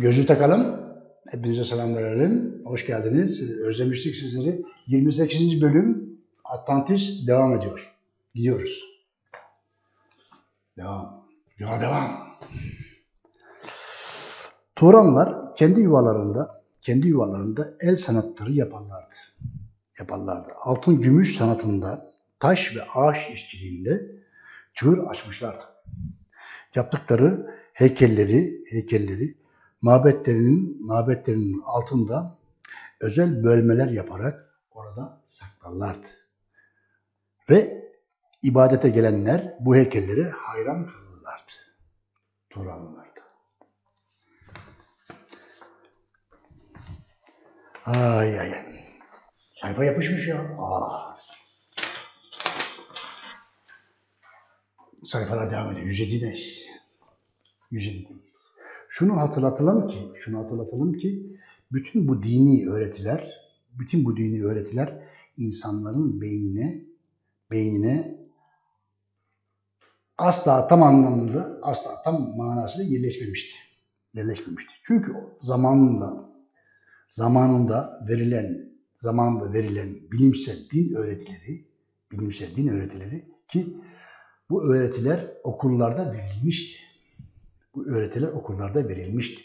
Gözü takalım. Hepinize selam verelim. Hoş geldiniz. Özlemiştik sizleri. 28. bölüm Atlantis devam ediyor. Gidiyoruz. Devam. Yola devam. Turanlar kendi yuvalarında, kendi yuvalarında el sanatları yaparlardı. Yaparlardı. Altın gümüş sanatında, taş ve ağaç işçiliğinde çığır açmışlardı. Yaptıkları heykelleri, heykelleri mabetlerinin mabetlerinin altında özel bölmeler yaparak orada saklarlardı. Ve ibadete gelenler bu heykelleri hayran kalırlardı. Turanlılarda. Ay ay ay. Sayfa yapışmış ya. Aa. Sayfalar devam ediyor. 107'deyiz. 107'deyiz. Şunu hatırlatalım ki, şunu hatırlatalım ki bütün bu dini öğretiler, bütün bu dini öğretiler insanların beynine, beynine asla tam anlamında, asla tam manasıyla yerleşmemişti. Yerleşmemişti. Çünkü zamanında, zamanında verilen, zamanında verilen bilimsel din öğretileri, bilimsel din öğretileri ki bu öğretiler okullarda verilmişti bu öğretiler okullarda verilmişti.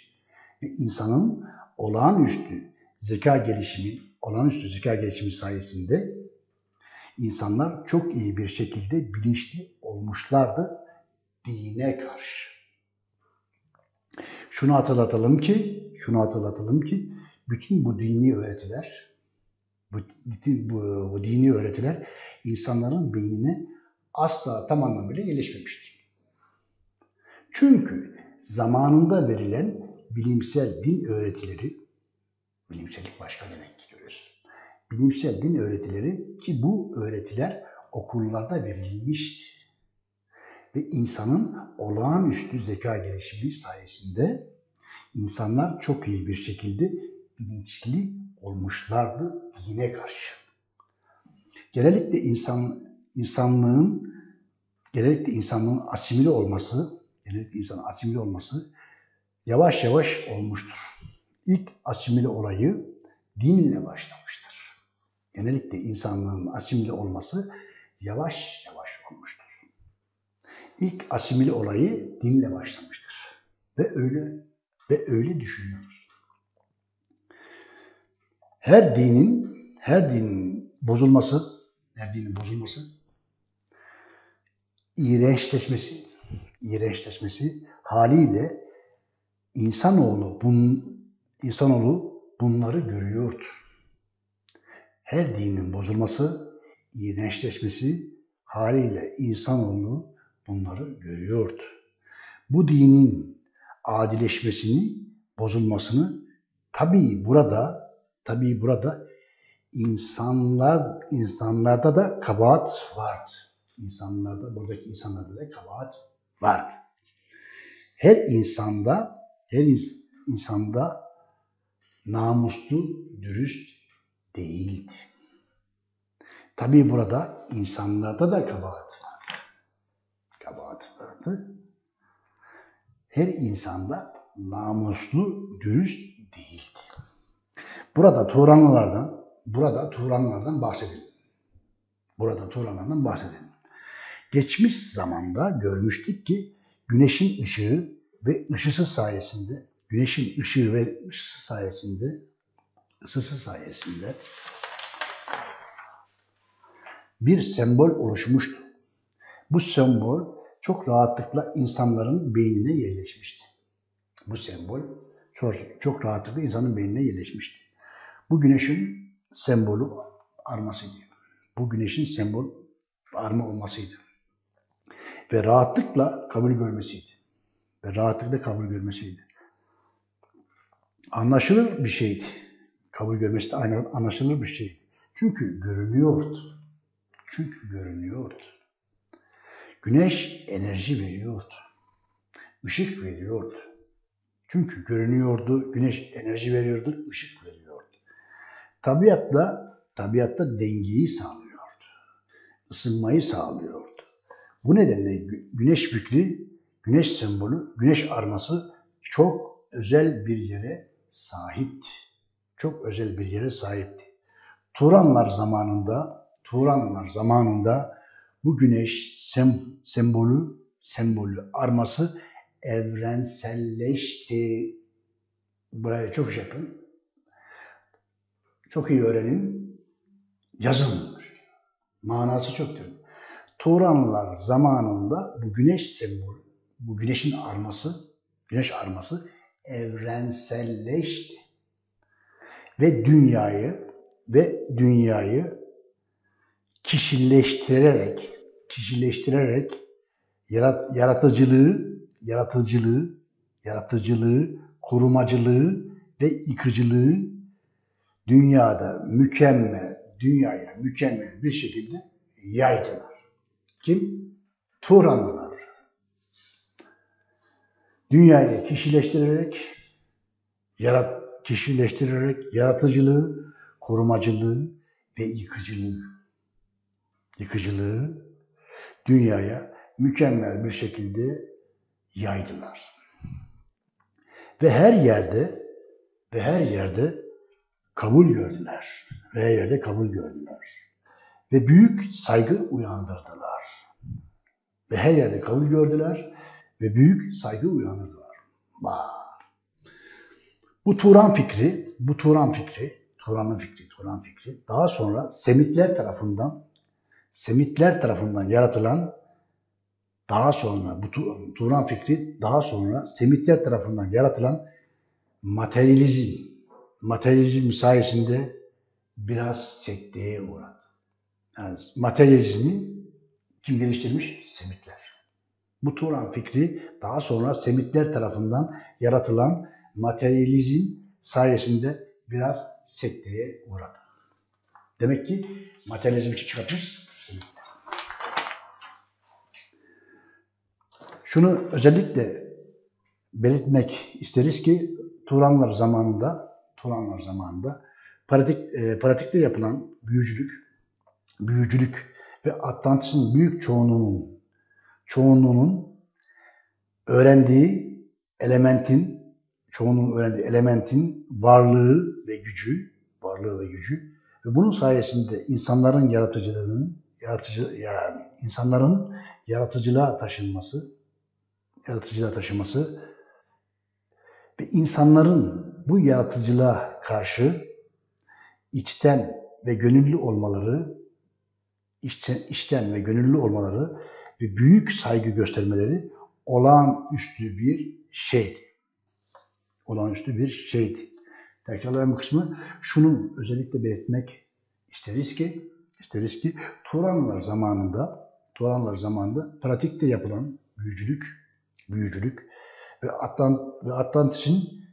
Ve insanın olağanüstü zeka gelişimi, olağanüstü zeka gelişimi sayesinde insanlar çok iyi bir şekilde bilinçli olmuşlardı dine karşı. Şunu hatırlatalım ki, şunu hatırlatalım ki bütün bu dini öğretiler, bu, bu, bu dini öğretiler insanların beynine asla tam anlamıyla yerleşmemişti. Çünkü zamanında verilen bilimsel din öğretileri, bilimsellik başka demek ki görüyoruz. Bilimsel din öğretileri ki bu öğretiler okullarda verilmişti. Ve insanın olağanüstü zeka gelişimi sayesinde insanlar çok iyi bir şekilde bilinçli olmuşlardı dine karşı. Genellikle insan, insanlığın genellikle insanlığın asimile olması genellikle insanın asimile olması yavaş yavaş olmuştur. İlk asimile olayı dinle başlamıştır. Genellikle insanlığın asimile olması yavaş yavaş olmuştur. İlk asimile olayı dinle başlamıştır. Ve öyle ve öyle düşünüyoruz. Her dinin her dinin bozulması, her dinin bozulması iğrençleşmesi, iğrençleşmesi haliyle insanoğlu bun, insanoğlu bunları görüyordu. Her dinin bozulması, iğrençleşmesi haliyle insanoğlu bunları görüyordu. Bu dinin adileşmesini, bozulmasını tabii burada tabii burada insanlar insanlarda da kabahat vardı. İnsanlarda buradaki insanlarda da kabahat vardı. Her insanda, her ins- insanda namuslu, dürüst değildi. Tabii burada insanlarda da kabahat vardı. Kabahat vardı. Her insanda namuslu, dürüst değildi. Burada Turanlılardan, burada Turanlılardan bahsedelim. Burada Turanlardan bahsedelim. Geçmiş zamanda görmüştük ki güneşin ışığı ve ışısı sayesinde, güneşin ışığı ve ışısı sayesinde, ısısı sayesinde bir sembol oluşmuştu. Bu sembol çok rahatlıkla insanların beynine yerleşmişti. Bu sembol çok, çok rahatlıkla insanın beynine yerleşmişti. Bu güneşin sembolü armasıydı. Bu güneşin sembol arma olmasıydı. Ve rahatlıkla kabul görmesiydi. Ve rahatlıkla kabul görmesiydi. anlaşılır bir şeydi. Kabul görmesi de aynı anlaşılır bir şeydi. Çünkü görünüyordu. Çünkü görünüyordu. Güneş enerji veriyordu. Işık veriyordu. Çünkü görünüyordu, güneş enerji veriyordu, ışık veriyordu. Tabiatla, tabiatta dengeyi sağlıyordu. Isınmayı sağlıyordu. Bu nedenle gü- güneş fikri, güneş sembolü, güneş arması çok özel bir yere sahipti. Çok özel bir yere sahipti. Turanlar zamanında, Turanlar zamanında bu güneş sem, sembolü, sembolü arması evrenselleşti. Buraya çok şey yapın. Çok iyi öğrenin. Yazın. Manası çok derin. Turanlar zamanında bu güneş sembolü, bu güneşin arması, güneş arması evrenselleşti. Ve dünyayı ve dünyayı kişileştirerek, kişileştirerek yarat, yaratıcılığı, yaratıcılığı, yaratıcılığı, korumacılığı ve yıkıcılığı dünyada mükemmel, dünyaya mükemmel bir şekilde yaydılar. Kim? Turanlılar. Dünyayı kişileştirerek, yarat, kişileştirerek yaratıcılığı, korumacılığı ve yıkıcılığı, yıkıcılığı dünyaya mükemmel bir şekilde yaydılar. Ve her yerde ve her yerde kabul gördüler. Ve her yerde kabul gördüler. Ve büyük saygı uyandırdılar. Ve her yerde kabul gördüler ve büyük saygı uyandırdılar. Vay. Bu Turan fikri, bu Turan fikri, Turan'ın fikri, Turan fikri daha sonra Semitler tarafından Semitler tarafından yaratılan daha sonra bu Tu- Turan fikri daha sonra Semitler tarafından yaratılan materyalizm, materyalizm sayesinde biraz sekteye uğradı. Yani materyalizmi kim geliştirmiş? Semitler. Bu Turan fikri daha sonra Semitler tarafından yaratılan materyalizm sayesinde biraz sekteye uğradı. Demek ki materyalizmi çıkartmış? Semitler. Şunu özellikle belirtmek isteriz ki Turanlar zamanında Turanlar zamanında pratik e, pratikte yapılan büyücülük büyücülük ve Atlantis'in büyük çoğunluğunun çoğunluğunun öğrendiği elementin çoğunluğun öğrendiği elementin varlığı ve gücü varlığı ve gücü ve bunun sayesinde insanların yaratıcılığının yaratıcı yani insanların yaratıcılığa taşınması yaratıcılığa taşıması ve insanların bu yaratıcılığa karşı içten ve gönüllü olmaları, içten, içten ve gönüllü olmaları ve büyük saygı göstermeleri olağanüstü bir şeydi. Olağanüstü bir şeydi. Tekrarlayan bu kısmı şunu özellikle belirtmek isteriz ki, isteriz ki Turanlar zamanında, Turanlar zamanında pratikte yapılan büyücülük, büyücülük ve Atlant ve Atlantis'in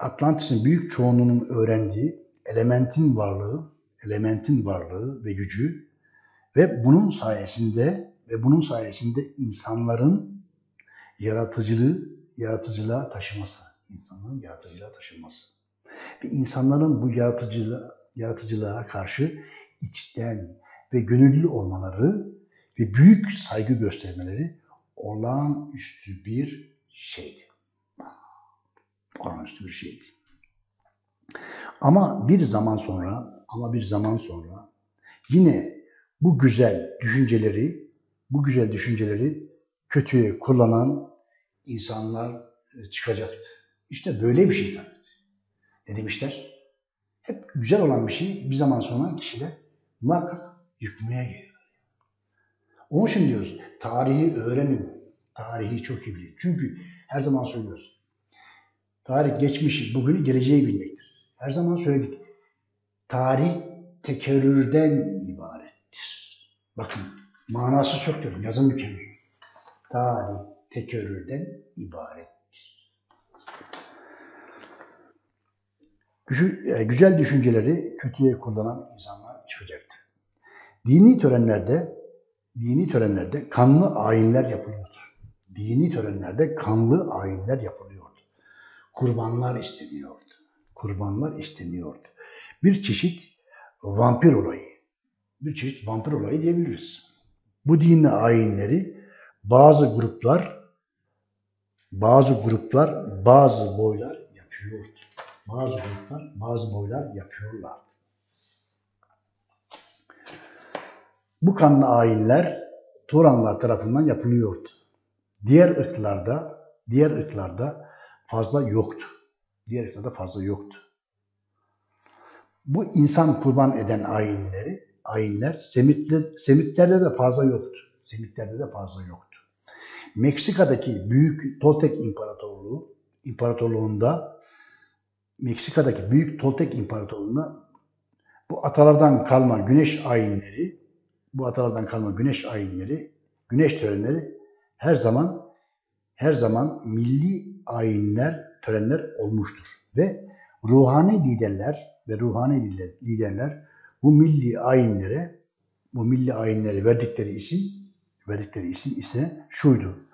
Atlantis'in büyük çoğunluğunun öğrendiği elementin varlığı, elementin varlığı ve gücü ve bunun sayesinde ve bunun sayesinde insanların yaratıcılığı, yaratıcılığa taşıması, insanların yaratıcılığa taşıması ve insanların bu yaratıcılığa, yaratıcılığa karşı içten ve gönüllü olmaları ve büyük saygı göstermeleri olağanüstü bir şeydi. Olağanüstü bir şeydi. Ama bir zaman sonra, ama bir zaman sonra yine bu güzel düşünceleri, bu güzel düşünceleri kötüye kullanan insanlar e, çıkacaktı. İşte böyle bir şey tabii. Ne demişler? Hep güzel olan bir şey bir zaman sonra kişiler muhakkak yıkmaya geliyor. Onun için diyoruz, tarihi öğrenin. Tarihi çok iyi bilin. Çünkü her zaman söylüyoruz. Tarih geçmişi, bugünü, geleceği bilmektir. Her zaman söyledik. Tarih tekerrürden ibarettir. Bakın manası çok diyorum. Yazın mükemmel. Tarih tekerrürden ibarettir. E, güzel düşünceleri kötüye kullanan insanlar çıkacaktı. Dini törenlerde dini törenlerde kanlı ayinler yapılıyordu. Dini törenlerde kanlı ayinler yapılıyordu. Kurbanlar isteniyordu. Kurbanlar isteniyordu. Bir çeşit vampir olayı. Bir çeşit vampir olayı diyebiliriz. Bu dini ayinleri bazı gruplar bazı gruplar bazı boylar yapıyordu. Bazı gruplar bazı boylar yapıyorlardı. Bu kanlı ayinler Turanlar tarafından yapılıyordu. Diğer ırklarda, diğer ırklarda fazla yoktu. Diğer ırklarda fazla yoktu. Bu insan kurban eden ayinleri, ayinler Semitli, Semitlerde de fazla yoktu. Semitlerde de fazla yoktu. Meksika'daki Büyük Toltek İmparatorluğu İmparatorluğunda Meksika'daki Büyük Toltek İmparatorluğu'nda bu atalardan kalma güneş ayinleri, bu atalardan kalma güneş ayinleri, güneş törenleri her zaman her zaman milli ayinler, törenler olmuştur. Ve ruhani liderler ve ruhani lider- liderler bu milli ayinlere, bu milli ayinlere verdikleri isim, verdikleri isim ise şuydu.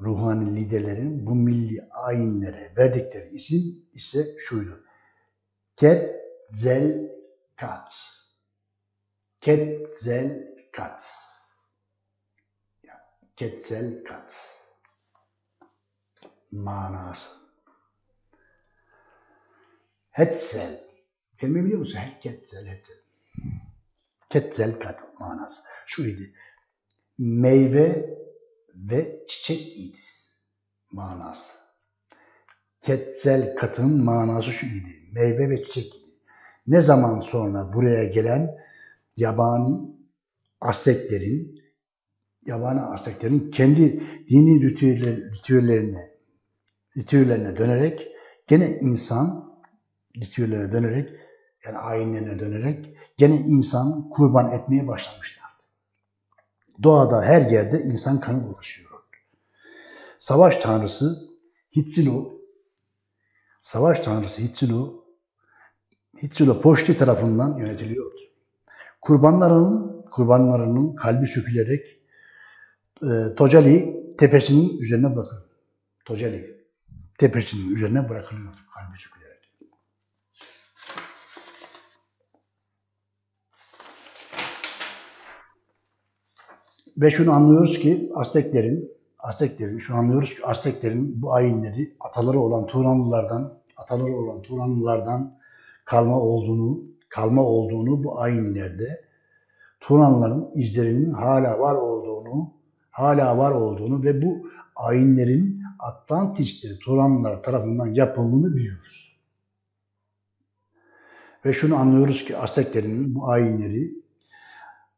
Ruhani liderlerin bu milli ayinlere verdikleri isim ise şuydu. Quetzalcoatl. Yani Quetzalcoatl. Manası. Hetzel. Kelime biliyor musun? Hetzel, hetzel. Quetzalcoatl manası. Şu idi. Meyve ve çiçek idi manası. Quetzalcoatl'ın manası şu idi. Meyve ve çiçek idi. Ne zaman sonra buraya gelen yabani Azteklerin yabani Azteklerin kendi dini ritüeller, ritüellerine ritüellerine dönerek gene insan ritüellerine dönerek yani ayinlerine dönerek gene insan kurban etmeye başlamışlardı. Doğada her yerde insan kanı dolaşıyor. Savaş tanrısı Hitsilo Savaş tanrısı Hitsilo Hitsilo Poşti tarafından yönetiliyordu. Kurbanlarının kurbanlarının kalbi sökülerek e, Tocali tepesinin üzerine bırakılıyor. Tocali tepesinin üzerine bırakılıyor kalbi sökülerek. Ve şunu anlıyoruz ki Azteklerin Azteklerin şunu anlıyoruz ki Azteklerin bu ayinleri ataları olan Turanlılardan ataları olan Turanlılardan kalma olduğunu kalma olduğunu bu ayinlerde Turanlıların izlerinin hala var olduğunu hala var olduğunu ve bu ayinlerin Atlantis'te Turanlılar tarafından yapıldığını biliyoruz. Ve şunu anlıyoruz ki Azteklerin bu ayinleri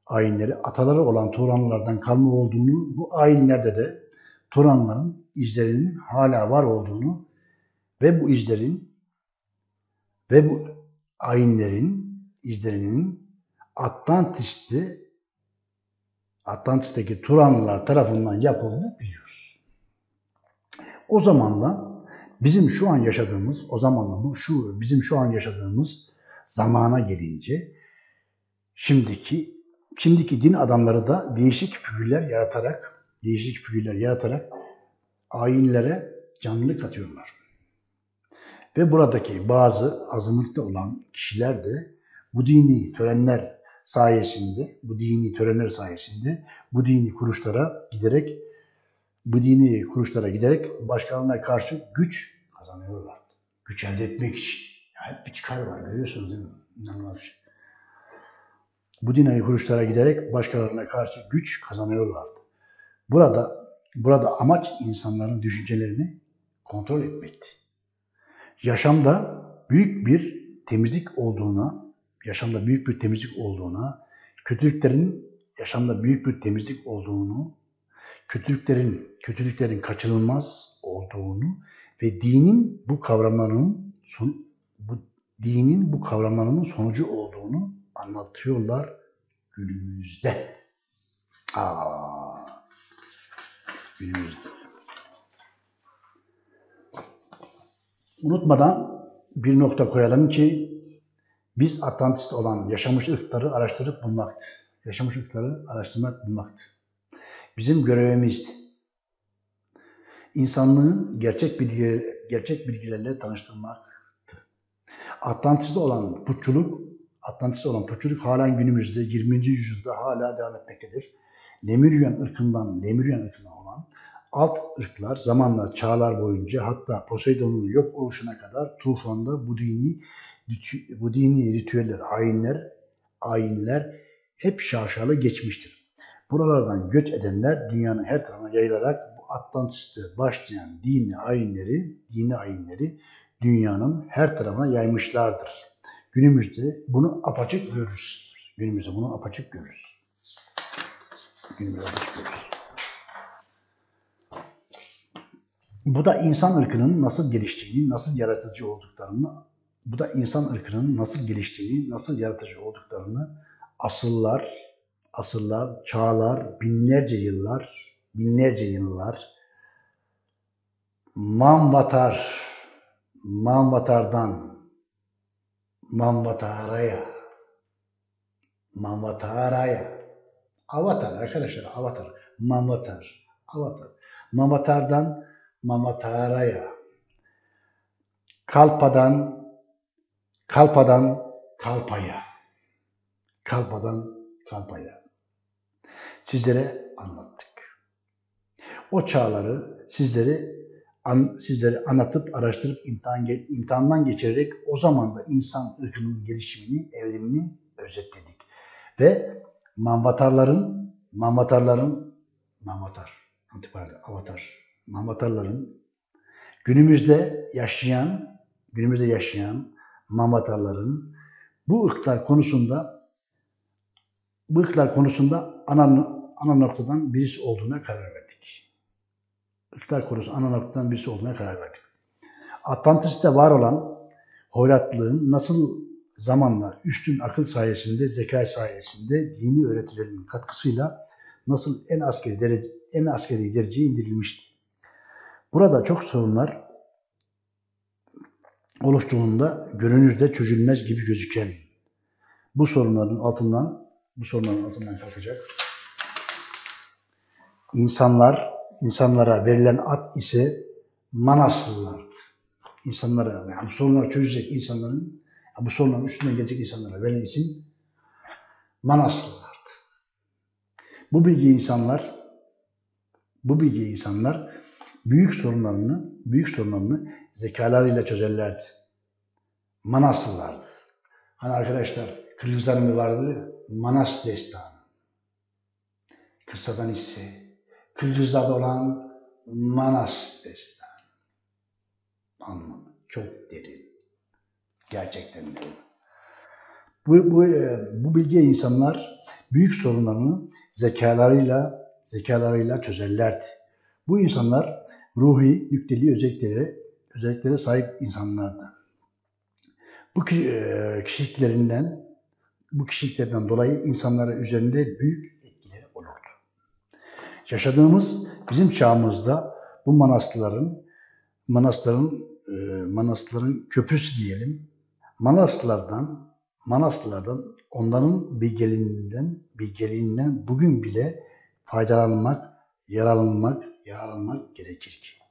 ayinleri ataları olan Turanlılardan kalma olduğunu, bu ayinlerde de Turanların izlerinin hala var olduğunu ve bu izlerin ve bu ayinlerin izlerinin Atlantis'te Atlantis'teki Turanlılar tarafından yapıldığını biliyoruz. O zamanla bizim şu an yaşadığımız, o zamanla bu şu bizim şu an yaşadığımız zamana gelince şimdiki şimdiki din adamları da değişik figürler yaratarak, değişik figürler yaratarak ayinlere canlılık katıyorlar. Ve buradaki bazı azınlıkta olan kişiler de bu dini törenler sayesinde, bu dini törenler sayesinde bu dini kuruluşlara giderek bu dini kuruluşlara giderek başkalarına karşı güç kazanıyorlar. Güç elde etmek için. Ya hep bir çıkar var görüyorsunuz değil mi? İnanılmaz bir şey. Bu dini kuruluşlara giderek başkalarına karşı güç kazanıyorlardı. Burada burada amaç insanların düşüncelerini kontrol etmekti. Yaşamda büyük bir temizlik olduğuna, yaşamda büyük bir temizlik olduğuna, kötülüklerin yaşamda büyük bir temizlik olduğunu, kötülüklerin kötülüklerin kaçınılmaz olduğunu ve dinin bu kavramlarının son, bu dinin bu kavramlarının sonucu olduğunu anlatıyorlar günümüzde. Aa, günümüzde. Unutmadan bir nokta koyalım ki biz Atlantist olan yaşamış ırkları araştırıp bulmaktı. Yaşamış ırkları araştırmak bulmaktı. Bizim görevimizdi. İnsanlığı gerçek bilgi, gerçek bilgilerle tanıştırmaktı. Atlantist'te olan putçuluk, Atlantist'te olan putçuluk halen günümüzde 20. yüzyılda hala devam etmektedir. Lemuryen ırkından, Lemuryen ırkından olan alt ırklar zamanla çağlar boyunca hatta Poseidon'un yok oluşuna kadar tufanda bu dini bu dini ritüeller, ayinler, ayinler hep şaşalı geçmiştir. Buralardan göç edenler dünyanın her tarafına yayılarak bu Atlantis'te başlayan dini ayinleri, dini ayinleri dünyanın her tarafına yaymışlardır. Günümüzde bunu apaçık görürüz. Günümüzde bunu apaçık görürüz. Günümüzde apaçık görürüz. Bu da insan ırkının nasıl geliştiğini, nasıl yaratıcı olduklarını, bu da insan ırkının nasıl geliştiğini, nasıl yaratıcı olduklarını asıllar, asıllar, çağlar, binlerce yıllar, binlerce yıllar Manvatar, Manvatar'dan Manvatara'ya, Manvatara'ya, Avatar arkadaşlar, Avatar, Manvatar, Avatar, Manvatar'dan Mamatara'ya, Kalpa'dan Kalpa'dan Kalpa'ya, Kalpa'dan Kalpa'ya. Sizlere anlattık. O çağları sizlere an, sizlere anlatıp, araştırıp, imtihan, imtihandan geçirerek o zaman da insan ırkının gelişimini, evrimini özetledik. Ve manvatarların, manvatarların, manvatar, antiparade, avatar, manvatarların günümüzde yaşayan, günümüzde yaşayan manvatarların bu ırklar konusunda bu ırklar konusunda ana, ana noktadan birisi olduğuna karar verdik. Irklar konusu ana noktadan birisi olduğuna karar verdik. Atlantis'te var olan hoyratlığın nasıl zamanla üstün akıl sayesinde, zeka sayesinde dini öğretilerin katkısıyla nasıl en askeri derece en askeri dereceye indirilmişti. Burada çok sorunlar oluştuğunda görünürde çözülmez gibi gözüken bu sorunların altından bu sorunların altından kalkacak. İnsanlar, insanlara verilen ad ise Manaslılardı. İnsanlara, yani sorunları çözecek insanların, bu sorunların üstünden gelecek insanlara verilen isim Manaslılardı. Bu bilgi insanlar, bu bilgi insanlar büyük sorunlarını, büyük sorunlarını zekalarıyla çözerlerdi. Manaslılardı. Hani arkadaşlar Kırgızların vardır ya, Manas destanı. Kıssadan ise Kırgızlarda olan Manas destanı. Anlamı çok derin. Gerçekten derin. Bu, bu, e, bu bilgi insanlar büyük sorunlarını zekalarıyla zekalarıyla çözerlerdi. Bu insanlar ruhi yükleliği özelliklere, özelliklere sahip insanlardı. Bu e, kişiliklerinden, bu kişiliklerden dolayı insanlara üzerinde büyük. Yaşadığımız bizim çağımızda bu manastırların, manastırın, e, manastırların köprüsü diyelim, manastırlardan, manastırlardan, onların bilgeliğinden, bilgeliğinden bugün bile faydalanmak, yararlanmak, yararlanmak gerekir ki.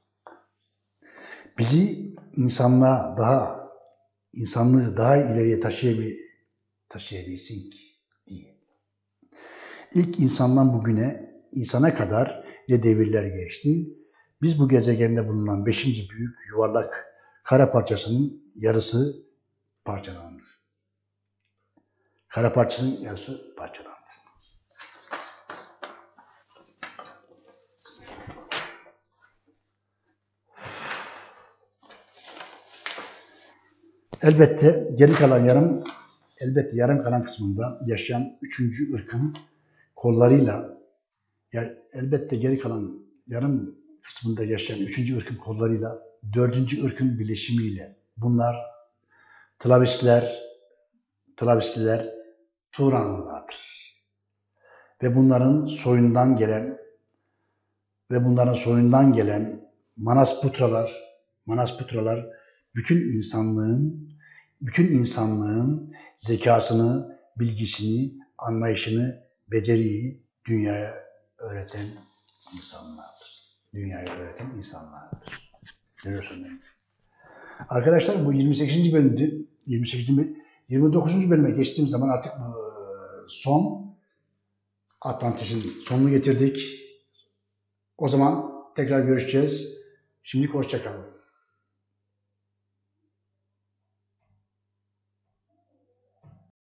Bizi insanlığa daha, insanlığı daha ileriye taşıyabil, taşıyabilsin ki diye. İlk insandan bugüne, insana kadar ne devirler geçti. Biz bu gezegende bulunan beşinci büyük yuvarlak kara parçasının yarısı parçalandı. Kara parçasının yarısı parçalandı. Elbette geri kalan yarım, elbette yarım kalan kısmında yaşayan üçüncü ırkın kollarıyla, yani elbette geri kalan yarım kısmında yaşayan üçüncü ırkın kollarıyla, dördüncü ırkın bileşimiyle bunlar Tlavistler, Tlavistliler, Turanlılardır. Ve bunların soyundan gelen ve bunların soyundan gelen Manasputralar, Manasputralar bütün insanlığın bütün insanlığın zekasını, bilgisini, anlayışını, beceriyi dünyaya öğreten insanlardır. Dünyaya öğreten insanlardır. Görüyorsun değil mi? Arkadaşlar bu 28. bölümdü. 28. böl- 29. bölüme geçtiğim zaman artık bu son Atlantis'in sonunu getirdik. O zaman tekrar görüşeceğiz. Şimdilik hoşçakalın.